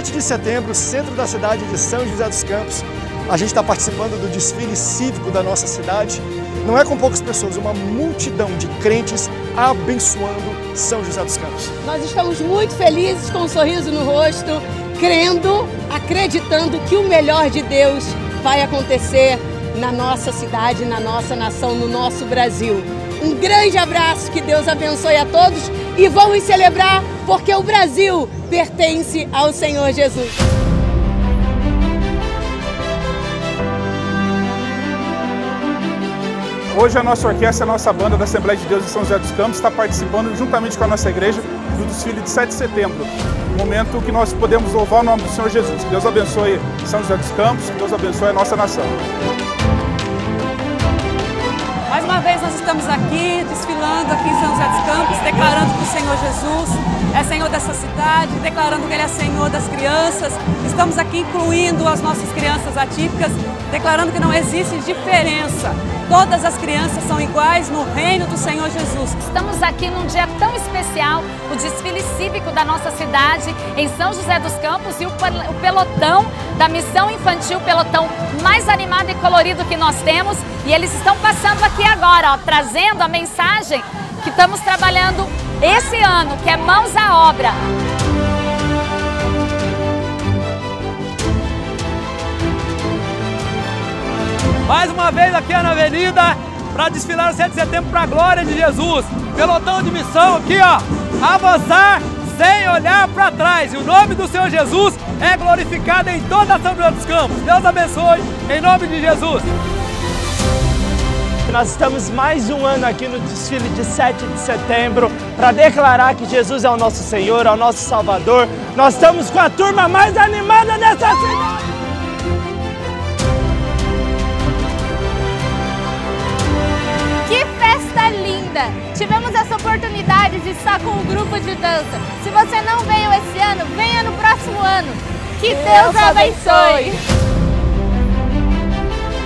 7 de setembro, centro da cidade de São José dos Campos, a gente está participando do desfile cívico da nossa cidade. Não é com poucas pessoas, uma multidão de crentes abençoando São José dos Campos. Nós estamos muito felizes com um sorriso no rosto, crendo, acreditando que o melhor de Deus vai acontecer na nossa cidade, na nossa nação, no nosso Brasil. Um grande abraço, que Deus abençoe a todos e vamos celebrar porque o Brasil pertence ao Senhor Jesus. Hoje a nossa orquestra, a nossa banda da Assembleia de Deus de São José dos Campos está participando juntamente com a nossa igreja do desfile de 7 de setembro. Momento que nós podemos louvar o nome do Senhor Jesus. Que Deus abençoe São José dos Campos, que Deus abençoe a nossa nação. Uma vez nós estamos aqui, desfilando aqui em São José dos Campos, declarando que o Senhor Jesus é Senhor dessa cidade, declarando que Ele é Senhor das crianças. Estamos aqui incluindo as nossas crianças atípicas, declarando que não existe diferença. Todas as crianças são iguais no reino do Senhor Jesus. Estamos aqui num dia tão especial, o desfile cívico da nossa cidade em São José dos Campos e o pelotão da missão infantil, pelotão mais animado e colorido que nós temos. E eles estão passando aqui agora, ó, trazendo a mensagem que estamos trabalhando esse ano, que é mãos à obra. Mais uma vez aqui na Avenida para desfilar o 7 de setembro para a glória de Jesus. Pelotão de missão aqui, ó. Avançar sem olhar para trás. E o nome do Senhor Jesus é glorificado em toda a São José dos Campos. Deus abençoe, em nome de Jesus. Nós estamos mais um ano aqui no desfile de 7 de setembro para declarar que Jesus é o nosso Senhor, é o nosso Salvador. Nós estamos com a turma mais animada dessa cidade. Tivemos essa oportunidade de estar com o grupo de dança. Se você não veio esse ano, venha no próximo ano. Que Deus, Deus abençoe.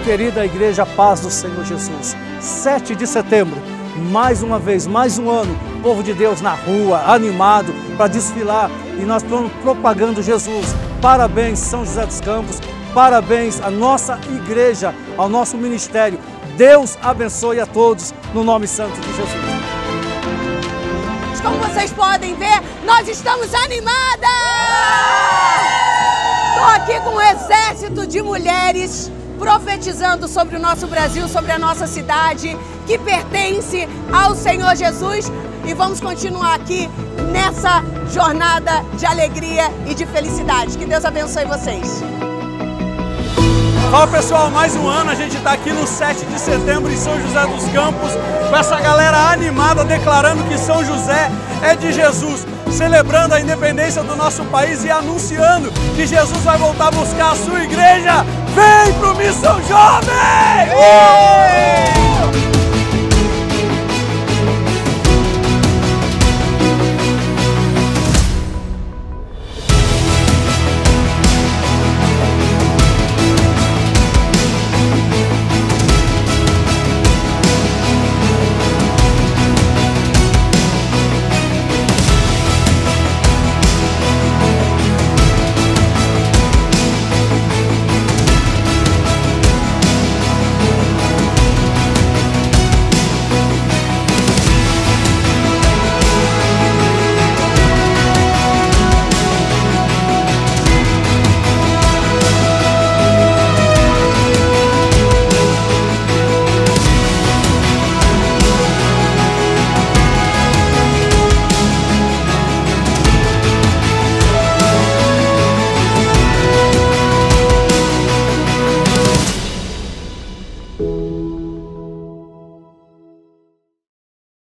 Querida Igreja Paz do Senhor Jesus, 7 de setembro, mais uma vez, mais um ano, povo de Deus na rua, animado para desfilar e nós estamos propagando Jesus. Parabéns, São José dos Campos, parabéns à nossa igreja, ao nosso ministério. Deus abençoe a todos no nome santo de Jesus. Como vocês podem ver, nós estamos animadas! Estou aqui com um exército de mulheres profetizando sobre o nosso Brasil, sobre a nossa cidade, que pertence ao Senhor Jesus. E vamos continuar aqui nessa jornada de alegria e de felicidade. Que Deus abençoe vocês. Fala pessoal, mais um ano a gente está aqui no 7 de setembro em São José dos Campos com essa galera animada declarando que São José é de Jesus, celebrando a independência do nosso país e anunciando que Jesus vai voltar a buscar a sua igreja. Vem pro Missão Jovem!